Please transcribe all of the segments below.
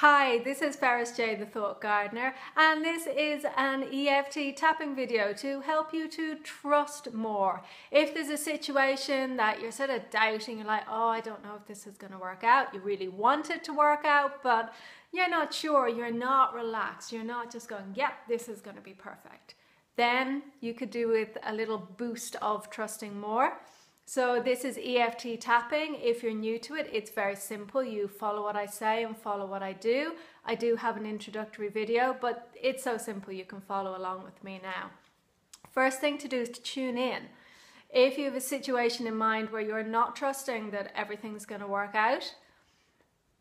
Hi, this is Ferris Jay, the Thought Gardener, and this is an EFT tapping video to help you to trust more. If there's a situation that you're sort of doubting, you're like, oh, I don't know if this is going to work out, you really want it to work out, but you're not sure, you're not relaxed, you're not just going, yep, this is going to be perfect. Then you could do with a little boost of trusting more. So this is EFT tapping. If you're new to it, it's very simple. You follow what I say and follow what I do. I do have an introductory video, but it's so simple you can follow along with me now. First thing to do is to tune in. If you have a situation in mind where you're not trusting that everything's going to work out,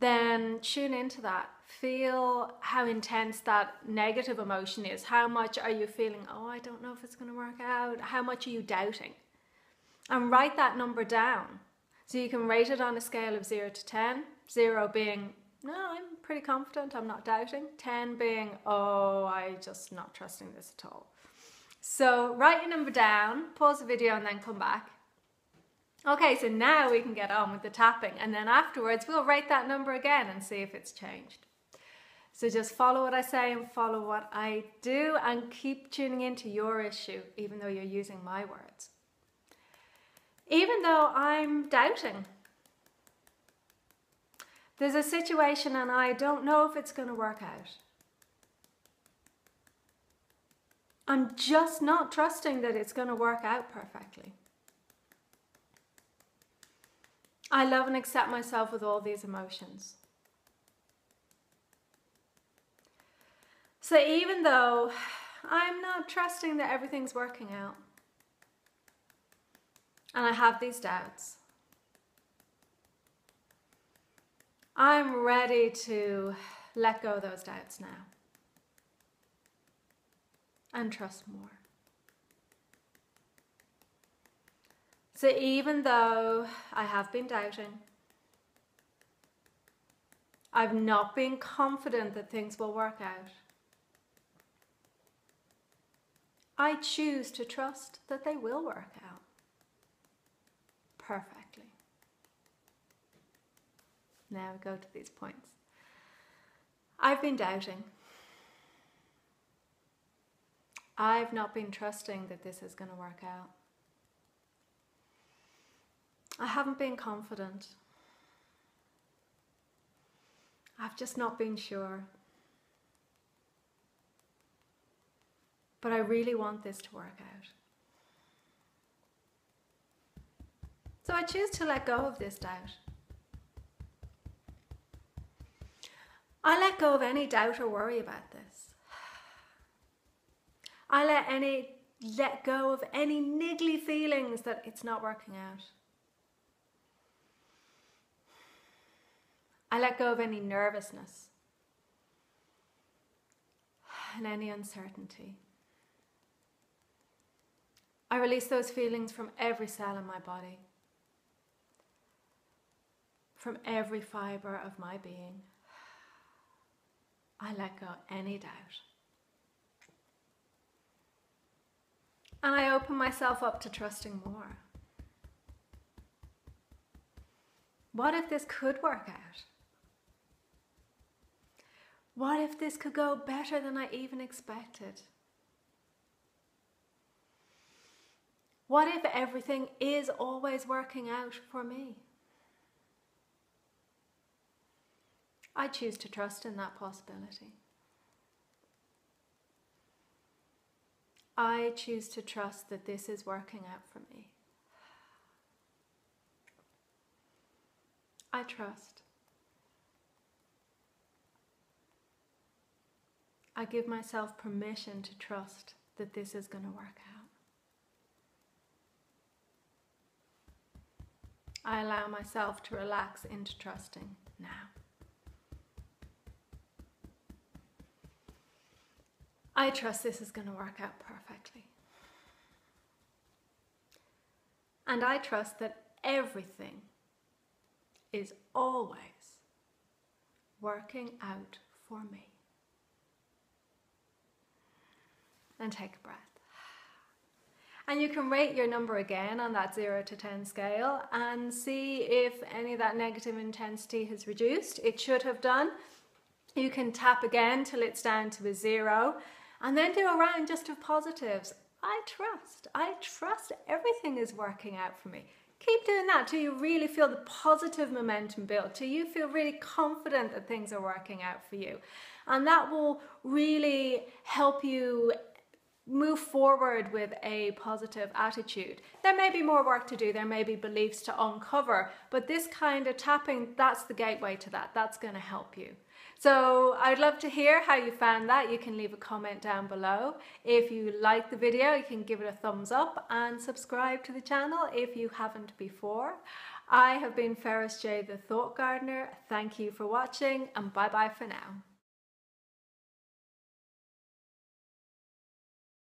then tune into that. Feel how intense that negative emotion is. How much are you feeling, oh, I don't know if it's going to work out? How much are you doubting? And write that number down. So you can rate it on a scale of 0 to 10, 0 being, no, I'm pretty confident, I'm not doubting, 10 being, oh, I just not trusting this at all. So write your number down, pause the video and then come back. Okay, so now we can get on with the tapping and then afterwards we'll rate that number again and see if it's changed. So just follow what I say and follow what I do and keep tuning into your issue even though you're using my words even though I'm doubting. There's a situation and I don't know if it's going to work out. I'm just not trusting that it's going to work out perfectly. I love and accept myself with all these emotions. So even though I'm not trusting that everything's working out, and I have these doubts. I'm ready to let go of those doubts now and trust more. So even though I have been doubting, I've not been confident that things will work out. I choose to trust that they will work out perfectly. Now we go to these points. I've been doubting. I've not been trusting that this is going to work out. I haven't been confident. I've just not been sure. But I really want this to work out. So I choose to let go of this doubt. I let go of any doubt or worry about this. I let any let go of any niggly feelings that it's not working out. I let go of any nervousness and any uncertainty. I release those feelings from every cell in my body from every fibre of my being. I let go any doubt. And I open myself up to trusting more. What if this could work out? What if this could go better than I even expected? What if everything is always working out for me? I choose to trust in that possibility. I choose to trust that this is working out for me. I trust. I give myself permission to trust that this is going to work out. I allow myself to relax into trusting now. I trust this is going to work out perfectly. And I trust that everything is always working out for me. And take a breath. And you can rate your number again on that 0 to 10 scale and see if any of that negative intensity has reduced. It should have done. You can tap again till it's down to a zero and then do a round just of positives. I trust, I trust everything is working out for me. Keep doing that till you really feel the positive momentum build, till you feel really confident that things are working out for you. And that will really help you move forward with a positive attitude. There may be more work to do, there may be beliefs to uncover, but this kind of tapping, that's the gateway to that. That's going to help you. So I'd love to hear how you found that. You can leave a comment down below. If you like the video, you can give it a thumbs up and subscribe to the channel if you haven't before. I have been Ferris Jay, the Thought Gardener. Thank you for watching and bye bye for now.